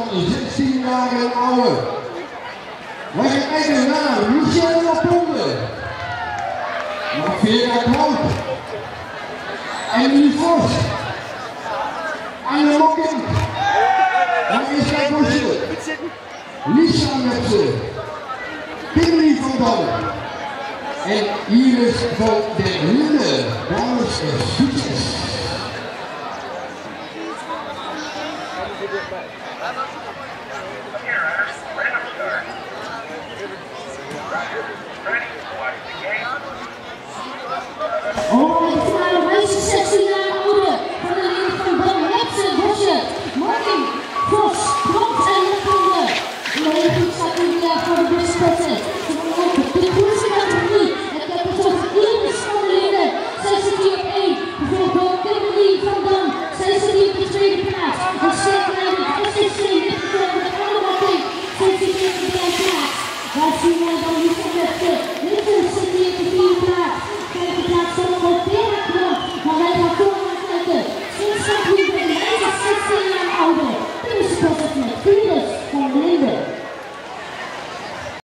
16 jaren oude. Was je eigen naam Luciana Laponde, Maar Kloot, Emily Vos. Anne Mokking. Marissa Bosje. Lisa Metsen. Kimberly van Dam. En Iris van der Linden. Dames en succes. Ready to watch the game?